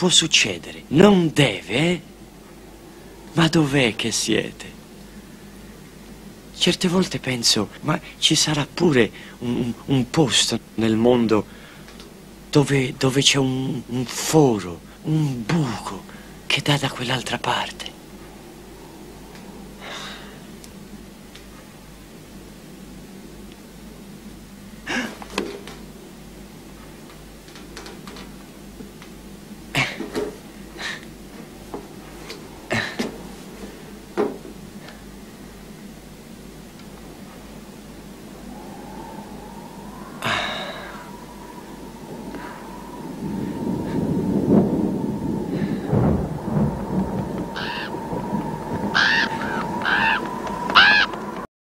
può succedere, non deve, eh? Ma dov'è che siete? Certe volte penso, ma ci sarà pure un, un posto nel mondo dove, dove c'è un, un foro, un buco che dà da quell'altra parte.